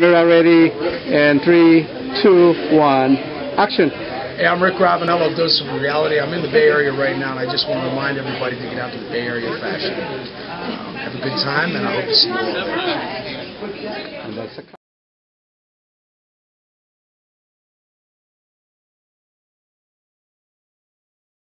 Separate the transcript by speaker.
Speaker 1: We're ready. And three, two, one, action.
Speaker 2: Hey, I'm Rick Ravanello of Dose of Reality. I'm in the Bay Area right now, and I just want to remind everybody to get out to the Bay Area Fashion. Um, have a good time, and I hope to see you all there.